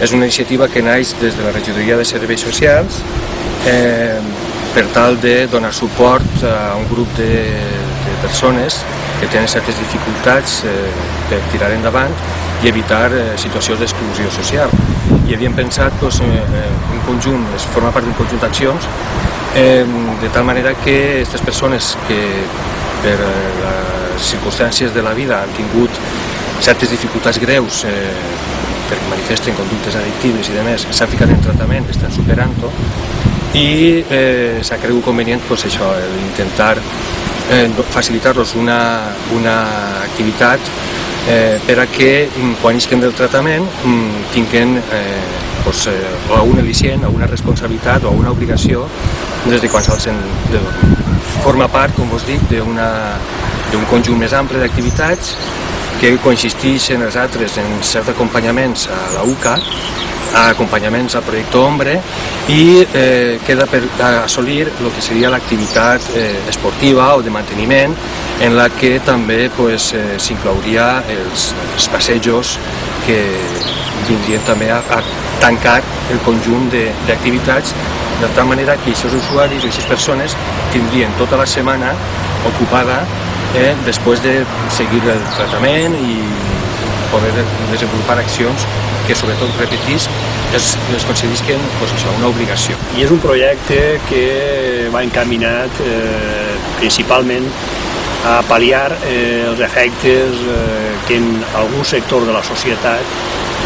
És una iniciativa que naix des de la Regidoria de Serveis Socials eh, per tal de donar suport a un grup de, de persones que tenen certes dificultats eh, per tirar endavant i evitar eh, situacions d'exclusió social. I havíem pensat doncs, eh, un conjunt, es forma part d'un conjunt d'accions, eh, de tal manera que aquestes persones que per eh, les circumstàncies de la vida han tingut certes dificultats greus eh, perquè manifesten conductes addictives i demés, s'han ficat en tractament, estan superant-ho, i eh, s'ha cregut convenient pues, això, intentar eh, facilitar-los una, una activitat eh, per a que mm, quan isquen del tractament mm, tinguin eh, pues, eh, o un al·licient, o una responsabilitat o una obligació des de quan s'alcen de dormir. Forma part, com vos dic, d'un conjunt més ample d'activitats que consisteixen els altres en certs acompanyaments a la UCA acompanyaments al projecte Ombre i eh, queda per assolir el que seria l'activitat eh, esportiva o de manteniment en la que també pues, eh, els, els passejos que vindrien també a, a tancar el conjunt d'activitats de tal manera que aquests usuaris o aquestes persones tindrien tota la setmana ocupada eh, després de seguir el tractament i poder desenvolupar accions que sobretot, repetís, es, es considerisquen pues, això, una obligació. I és un projecte que va encaminat eh, principalment a pal·liar eh, els efectes eh, que en algun sector de la societat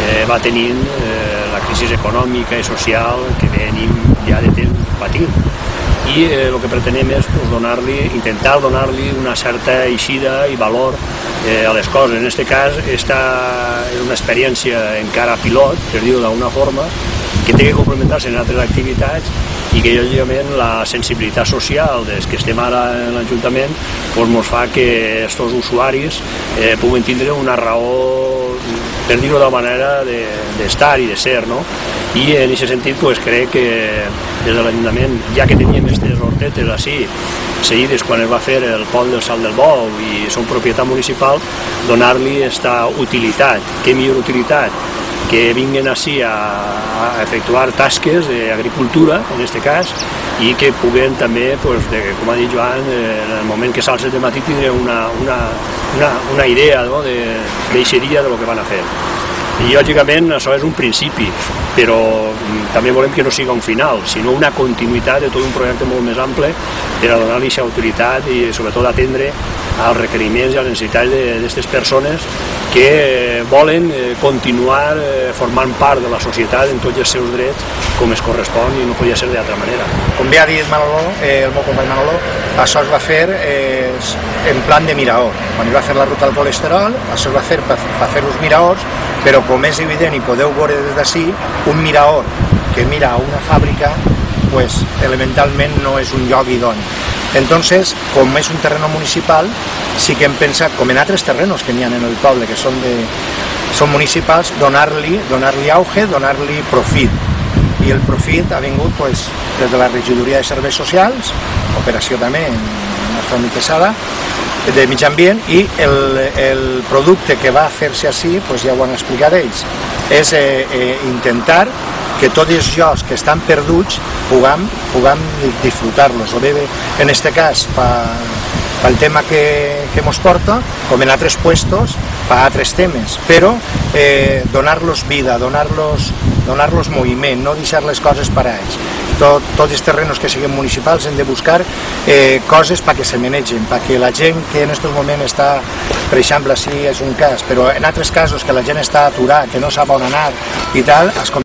eh, va tenint eh, la crisi econòmica i social que venim ja de temps patint i eh, el que pretenem és pues, donar-li, intentar donar-li una certa eixida i valor eh, a les coses. En aquest cas, esta és una experiència encara pilot, per dir-ho d'alguna forma, que té que complementar-se en altres activitats i que lògicament la sensibilitat social des que estem ara en l'Ajuntament ens fa que aquests usuaris eh, puguen tindre una raó per dir-ho de manera d'estar de, i de ser, no? I en aquest sentit pues, crec que des de l'Ajuntament, ja que teníem aquestes hortetes així, seguides quan es va fer el pont del Salt del Bou i són propietat municipal, donar-li aquesta utilitat. Què millor utilitat? Que vinguen així a, a efectuar tasques d'agricultura, en aquest cas, i que puguen també, pues, de, com ha dit Joan, eh, en el moment que s'alça de matí tindre una, una, una, una idea no? de, d'eixeria de lo que van a fer. I lògicament això és un principi, però mm, també volem que no siga un final, sinó una continuïtat de tot un projecte molt més ample per a donar-li autoritat i sobretot atendre als requeriments i a les necessitats d'aquestes persones que volen eh, continuar eh, formant part de la societat en tots els seus drets com es correspon i no podia ser d'altra manera. Com bé ha dit Manolo, eh, el meu company Manolo, això es va fer eh, en plan de miraor. Quan hi va fer la ruta del colesterol, això es va fer per, per fer uns miraors, però com és evident i podeu veure des d'ací, un miraor que mira a una fàbrica pues, elementalment no és un lloc idoni. Entonces, com és un terreno municipal, sí que hem pensat, com en altres terrenos que n'hi ha en el poble, que són, de, són municipals, donar-li donar, -li, auge, donar-li profit. I el profit ha vingut pues, des de la regidoria de serveis socials, operació també en una forma miquesada, de mig ambient i el, el producte que va fer-se així, pues ja ho han explicat ells, és eh, eh, intentar que tots els jocs que estan perduts puguem, puguem disfrutar-los, o bé en aquest cas pel tema que, que mos porta, com en altres puestos, per altres temes, però eh, donar-los vida, donar-los donar moviment, no deixar les coses per a ells. Tot, tots els terrenos que siguin municipals hem de buscar eh, coses perquè se manegen, perquè la gent que en aquest moment està, per exemple, si és un cas, però en altres casos que la gent està aturat, que no sap on anar i tal, es